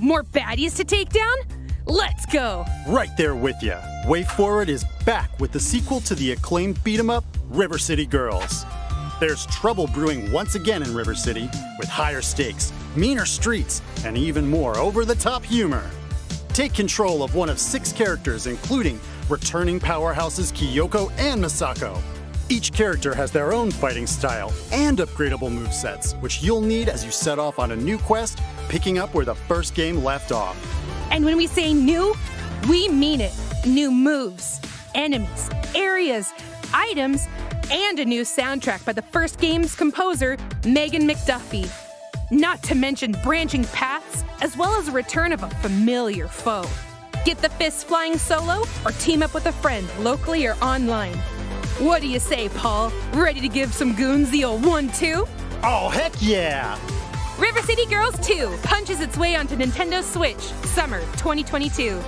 baddies to take down? Let's go! Right there with ya. WayForward is back with the sequel to the acclaimed beat 'em up, River City Girls. There's trouble brewing once again in River City with higher stakes, meaner streets, and even more over the top humor. Take control of one of six characters, including returning powerhouses Kyoko and Misako. Each character has their own fighting style and upgradable movesets, which you'll need as you set off on a new quest, picking up where the first game left off. And when we say new, we mean it. New moves, enemies, areas, items, and a new soundtrack by the first game's composer, Megan McDuffie. Not to mention branching paths, as well as a return of a familiar foe. Get the fists flying solo or team up with a friend locally or online. What do you say, Paul? Ready to give some goons the old one two? Oh, heck yeah! River City Girls 2 punches its way onto Nintendo Switch, summer 2022.